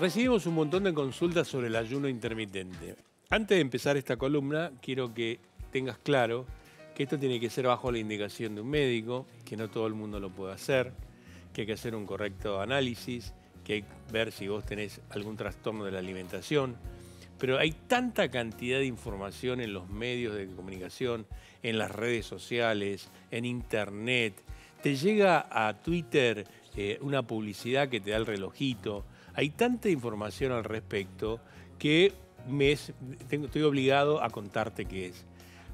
Recibimos un montón de consultas sobre el ayuno intermitente. Antes de empezar esta columna, quiero que tengas claro que esto tiene que ser bajo la indicación de un médico, que no todo el mundo lo puede hacer, que hay que hacer un correcto análisis, que hay que ver si vos tenés algún trastorno de la alimentación. Pero hay tanta cantidad de información en los medios de comunicación, en las redes sociales, en internet. Te llega a Twitter eh, una publicidad que te da el relojito hay tanta información al respecto que me estoy obligado a contarte qué es.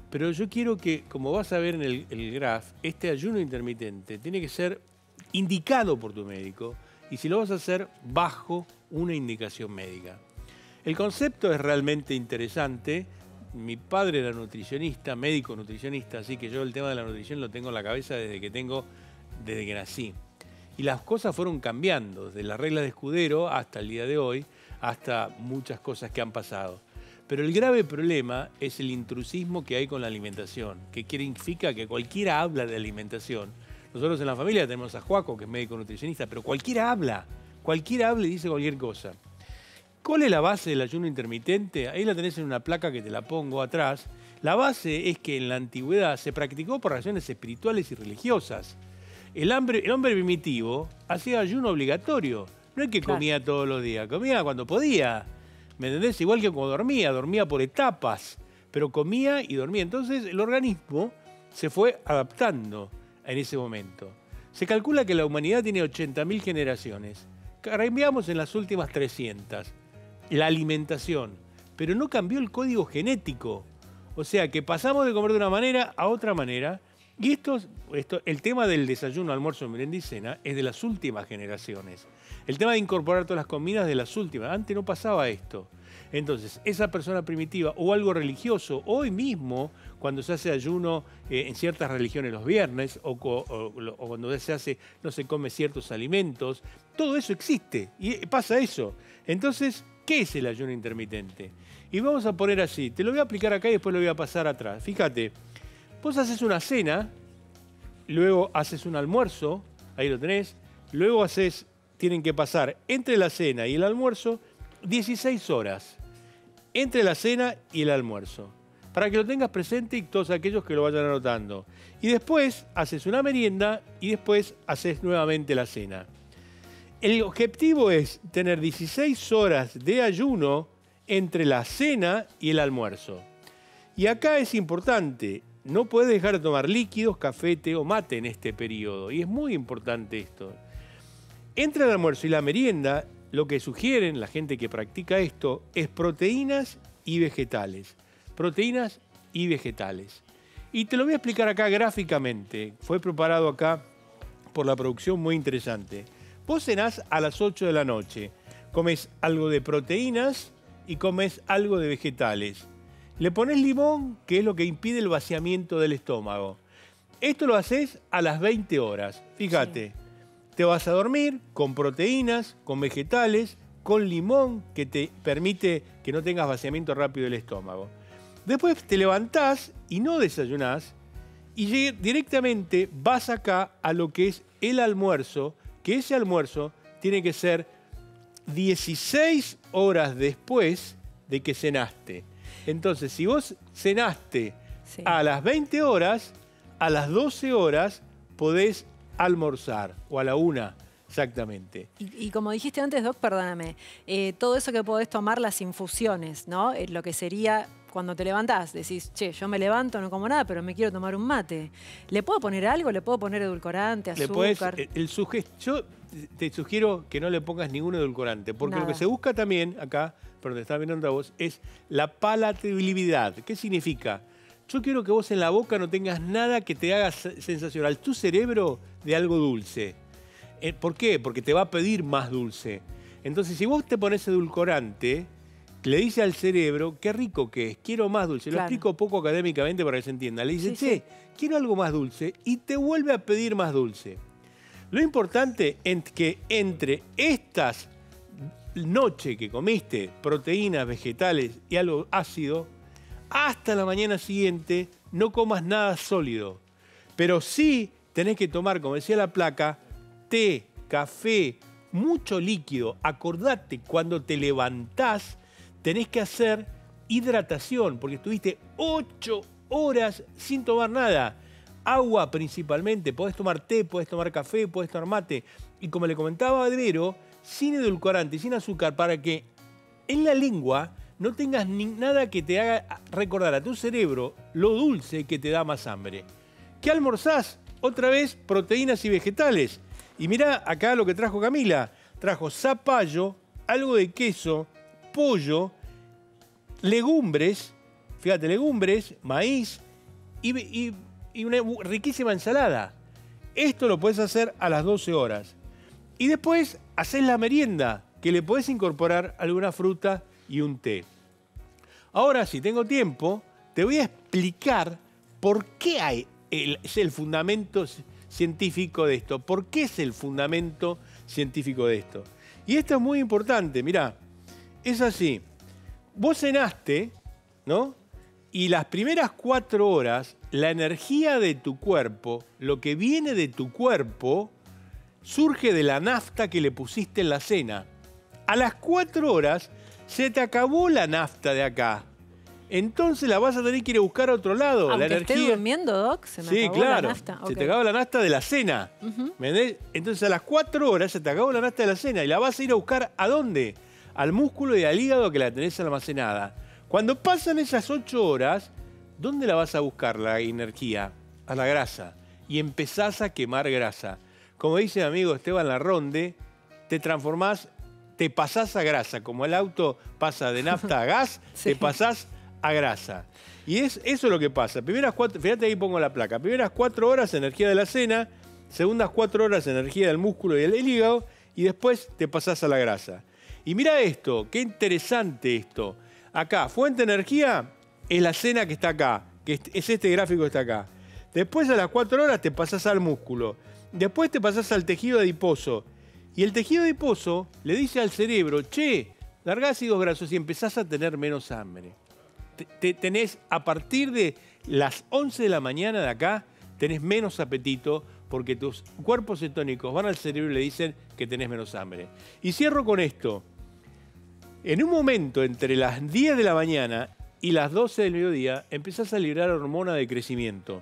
Pero yo quiero que, como vas a ver en el, el graph, este ayuno intermitente tiene que ser indicado por tu médico y si lo vas a hacer bajo una indicación médica. El concepto es realmente interesante. Mi padre era nutricionista, médico nutricionista, así que yo el tema de la nutrición lo tengo en la cabeza desde que tengo, desde que nací. Y las cosas fueron cambiando, desde la regla de escudero hasta el día de hoy, hasta muchas cosas que han pasado. Pero el grave problema es el intrusismo que hay con la alimentación, que significa que cualquiera habla de alimentación. Nosotros en la familia tenemos a Juaco, que es médico nutricionista, pero cualquiera habla, cualquiera habla y dice cualquier cosa. ¿Cuál es la base del ayuno intermitente? Ahí la tenés en una placa que te la pongo atrás. La base es que en la antigüedad se practicó por razones espirituales y religiosas el, el hombre primitivo hacía ayuno obligatorio. No es que comía todos los días, comía cuando podía. ¿Me entendés? Igual que cuando dormía, dormía por etapas, pero comía y dormía. Entonces el organismo se fue adaptando en ese momento. Se calcula que la humanidad tiene 80.000 generaciones. Cambiamos en las últimas 300 la alimentación, pero no cambió el código genético. O sea que pasamos de comer de una manera a otra manera y esto, esto, el tema del desayuno, almuerzo, merienda y cena es de las últimas generaciones. El tema de incorporar todas las comidas de las últimas. Antes no pasaba esto. Entonces, esa persona primitiva o algo religioso, hoy mismo, cuando se hace ayuno eh, en ciertas religiones los viernes o, o, cuando se hace, no se come ciertos alimentos, todo eso existe y pasa eso. Entonces, ¿qué es el ayuno intermitente? Y vamos a poner así, te lo voy a aplicar acá y después lo voy a pasar atrás. Fíjate, Vos haces una cena, luego haces un almuerzo, ahí lo tenés, luego haces, tienen que pasar entre la cena y el almuerzo 16 horas, entre la cena y el almuerzo, para que lo tengas presente y todos aquellos que lo vayan anotando. Y después haces una merienda y después haces nuevamente la cena. El objetivo es tener 16 horas de ayuno entre la cena y el almuerzo. Y acá es importante, no puedes dejar de tomar líquidos, café, té o mate en este periodo. Y es muy importante esto. Entre el almuerzo y la merienda, lo que sugieren la gente que practica esto es proteínas y vegetales. Proteínas y vegetales. Y te lo voy a explicar acá gráficamente. Fue preparado acá por la producción muy interesante. Vos cenás a las 8 de la noche. Comes algo de proteínas y comes algo de vegetales. Le pones limón, que es lo que impide el vaciamiento del estómago. Esto lo haces a las 20 horas. Fíjate, te vas a dormir con proteínas, con vegetales, con limón, que te permite que no tengas vaciamiento rápido del estómago. Después te levantás y no desayunás y directamente vas acá a lo que es el almuerzo, que ese almuerzo tiene que ser 16 horas después de que cenaste. Entonces, si vos cenaste a las 20 horas, a las 12 horas podés almorzar, o a la una, exactamente. Y, como dijiste antes, Doc, perdóname, eh, todo eso que podés tomar, las infusiones, ¿no? Eh, lo que sería cuando te levantás, decís, che, yo me levanto, no como nada, pero me quiero tomar un mate. ¿Le puedo poner algo? ¿Le puedo poner edulcorante, azúcar? Le el, yo te sugiero que no le pongas ningún edulcorante, porque lo que se busca también acá pero te estaba mirando a vos, es la palatabilidad. ¿Qué significa? Yo quiero que vos en la boca no tengas nada que te haga sensacional tu cerebro de algo dulce. Eh, ¿Por qué? Porque te va a pedir más dulce. Entonces, si vos te pones edulcorante, le dice al cerebro, qué rico que es, quiero más dulce. Lo explico poco académicamente para que se entienda. Le dice, che, quiero algo más dulce y te vuelve a pedir más dulce. Lo importante es que entre estas noche que comiste proteínas, vegetales y algo ácido, hasta la mañana siguiente no comas nada sólido. Pero sí tenés que tomar, como decía la placa, té, café, mucho líquido. Acordate, cuando te levantás, tenés que hacer hidratación, porque estuviste 8 horas sin tomar nada. Agua principalmente, podés tomar té, podés tomar café, podés tomar mate. Y como le comentaba Advero, sin edulcorante, sin azúcar, para que en la lengua no tengas ni nada que te haga recordar a tu cerebro lo dulce que te da más hambre. ¿Qué almorzás? Otra vez proteínas y vegetales. Y mira acá lo que trajo Camila. Trajo zapallo, algo de queso, pollo, legumbres, fíjate, legumbres, maíz y, una riquísima ensalada. Esto lo puedes hacer a las 12 horas. Y después haces la merienda, que le puedes incorporar alguna fruta y un té. Ahora, si tengo tiempo, te voy a explicar por qué hay es el fundamento científico de esto. ¿Por qué es el fundamento científico de esto? Y esto es muy importante, mirá, es así. Vos cenaste, ¿no? Y las primeras cuatro horas, la energía de tu cuerpo, lo que viene de tu cuerpo, surge de la nafta que le pusiste en la cena. A las cuatro horas se te acabó la nafta de acá. Entonces la vas a tener que ir a buscar a otro lado. Aunque la energía. esté durmiendo, Doc, se me sí, acabó claro. la nafta. Se te acabó la nafta de la cena. Entonces a las cuatro horas se te acabó la nafta de la cena y la vas a ir a buscar a dónde? Al músculo y al hígado que la tenés almacenada. Cuando pasan esas ocho horas, ¿dónde la vas a buscar la energía? A la grasa. Y empezás a quemar grasa. Como dice mi amigo Esteban Larronde, te transformás, te pasás a grasa. Como el auto pasa de nafta a gas, te pasás a grasa. Y es eso lo que pasa. Primeras cuatro, fíjate ahí pongo la placa. Primeras cuatro horas energía de la cena, segundas cuatro horas energía del músculo y del hígado, y después te pasás a la grasa. Y mira esto, qué interesante esto. Acá, fuente de energía es la cena que está acá, que es este gráfico que está acá. Después a las cuatro horas te pasás al músculo. Después te pasás al tejido adiposo. Y el tejido adiposo le dice al cerebro, che, larga ácidos grasos y empezás a tener menos hambre tenés a partir de las 11 de la mañana de acá, tenés menos apetito porque tus cuerpos cetónicos van al cerebro y le dicen que tenés menos hambre. Y cierro con esto. En un momento entre las 10 de la mañana y las 12 del mediodía, empezás a liberar hormona de crecimiento.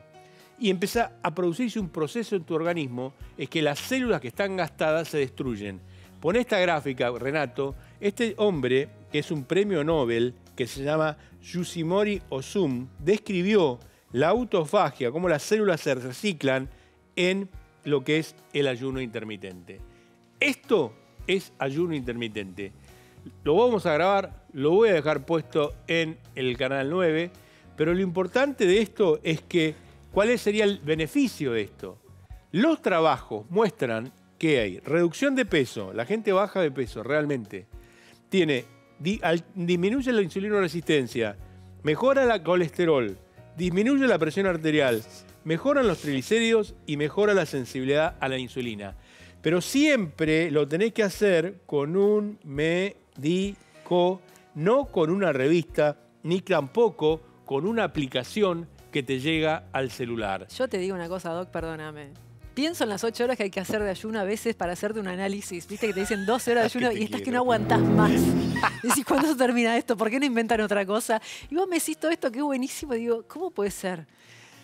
Y empieza a producirse un proceso en tu organismo, es que las células que están gastadas se destruyen. Pon esta gráfica, Renato, este hombre, que es un premio Nobel, que se llama Yusimori Osum, describió la autofagia, cómo las células se reciclan en lo que es el ayuno intermitente. Esto es ayuno intermitente. Lo vamos a grabar, lo voy a dejar puesto en el canal 9, pero lo importante de esto es que, ¿cuál sería el beneficio de esto? Los trabajos muestran que hay reducción de peso, la gente baja de peso realmente, tiene disminuye la insulinoresistencia, mejora el colesterol, disminuye la presión arterial, mejoran los triglicéridos y mejora la sensibilidad a la insulina. Pero siempre lo tenés que hacer con un médico, no con una revista, ni tampoco con una aplicación que te llega al celular. Yo te digo una cosa, Doc, perdóname pienso en las ocho horas que hay que hacer de ayuno a veces para hacerte un análisis. Viste que te dicen 12 horas de ayuno y estás que no aguantás más. Decís, ¿cuándo se termina esto? ¿Por qué no inventan otra cosa? Y vos me decís todo esto, qué buenísimo. Y digo, ¿cómo puede ser?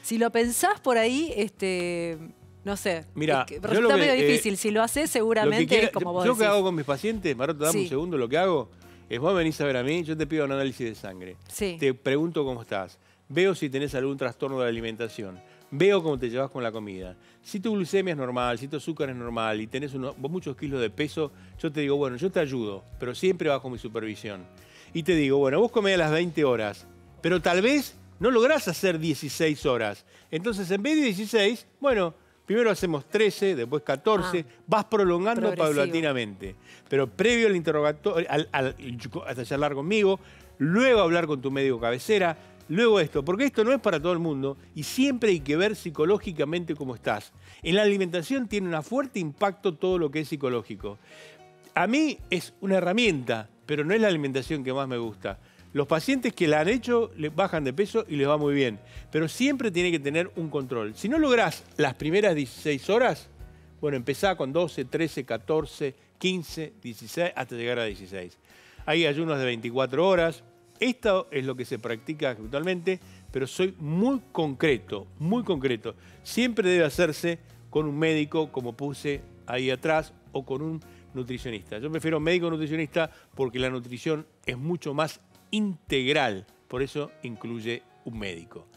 Si lo pensás por ahí, este, no sé. Mira, resulta medio eh, difícil. Si lo haces, seguramente es como vos Yo que hago con mis pacientes, Maroto, dame un segundo, lo que hago es vos venís a ver a mí, yo te pido un análisis de sangre. Te pregunto cómo estás. Veo si tenés algún trastorno de la alimentación Veo cómo te llevas con la comida. Si tu glucemia es normal, si tu azúcar es normal y tenés muchos kilos de peso, yo te digo, bueno, yo te ayudo, pero siempre bajo mi supervisión. Y te digo, bueno, vos comés a las 20 horas, pero tal vez no lográs hacer 16 horas. Entonces, en vez de 16, bueno, primero hacemos 13, después 14, ah, vas prolongando paulatinamente. Pero previo al interrogatorio, al, al, hasta charlar conmigo, luego hablar con tu médico cabecera, Luego esto, porque esto no es para todo el mundo y siempre hay que ver psicológicamente cómo estás. En la alimentación tiene un fuerte impacto todo lo que es psicológico. A mí es una herramienta, pero no es la alimentación que más me gusta. Los pacientes que la han hecho bajan de peso y les va muy bien, pero siempre tiene que tener un control. Si no lográs las primeras 16 horas, bueno, empezá con 12, 13, 14, 15, 16, hasta llegar a 16. Hay ayunos de 24 horas. Esto es lo que se practica actualmente, pero soy muy concreto, muy concreto. Siempre debe hacerse con un médico, como puse ahí atrás, o con un nutricionista. Yo prefiero médico nutricionista porque la nutrición es mucho más integral, por eso incluye un médico.